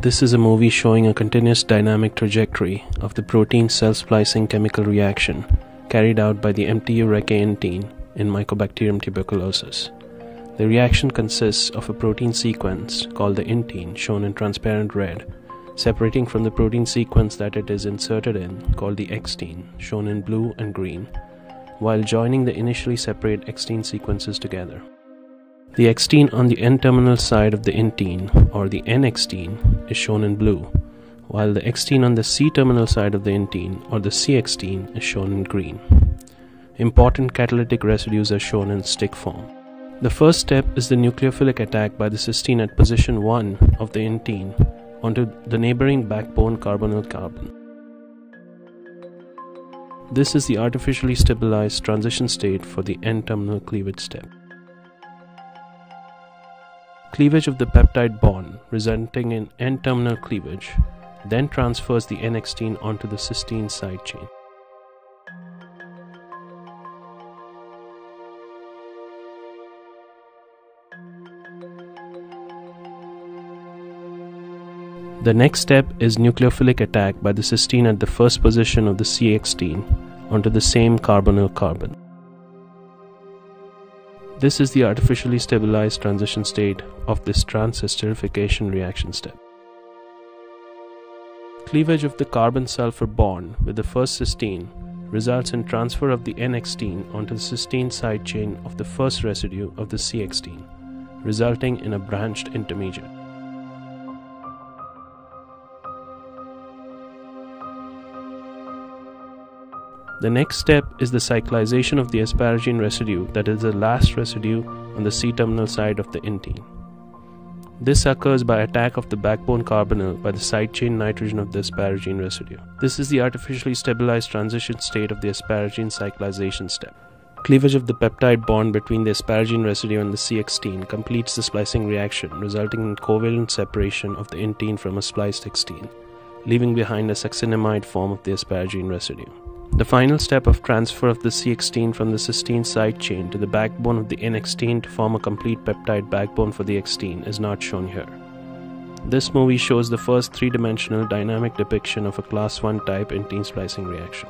This is a movie showing a continuous dynamic trajectory of the protein self-splicing chemical reaction carried out by the MTU-RECA intein in Mycobacterium tuberculosis. The reaction consists of a protein sequence called the intein shown in transparent red separating from the protein sequence that it is inserted in called the extein shown in blue and green while joining the initially separate extein sequences together. The extein on the N-terminal side of the intein, or the N-extein, is shown in blue, while the extein on the C-terminal side of the intein, or the C-extein, is shown in green. Important catalytic residues are shown in stick form. The first step is the nucleophilic attack by the cysteine at position 1 of the intein onto the neighboring backbone carbonyl carbon. This is the artificially stabilized transition state for the N-terminal cleavage step. Cleavage of the peptide bond, resulting in N-terminal cleavage, then transfers the N-extein onto the cysteine side chain. The next step is nucleophilic attack by the cysteine at the first position of the C-extein onto the same carbonyl carbon. This is the artificially stabilized transition state of this trans-esterification reaction step. Cleavage of the carbon-sulfur bond with the first cysteine results in transfer of the N-extein onto the cysteine side chain of the first residue of the C-extein, resulting in a branched intermediate. The next step is the cyclization of the asparagine residue that is the last residue on the C-terminal side of the intein. This occurs by attack of the backbone carbonyl by the side chain nitrogen of the asparagine residue. This is the artificially stabilized transition state of the asparagine cyclization step. Cleavage of the peptide bond between the asparagine residue and the C-extein completes the splicing reaction, resulting in covalent separation of the intein from a spliced extein, leaving behind a succinimide form of the asparagine residue. The final step of transfer of the C-extein from the cysteine side chain to the backbone of the N-extein to form a complete peptide backbone for the extein is not shown here. This movie shows the first three-dimensional dynamic depiction of a class 1 type intein splicing reaction.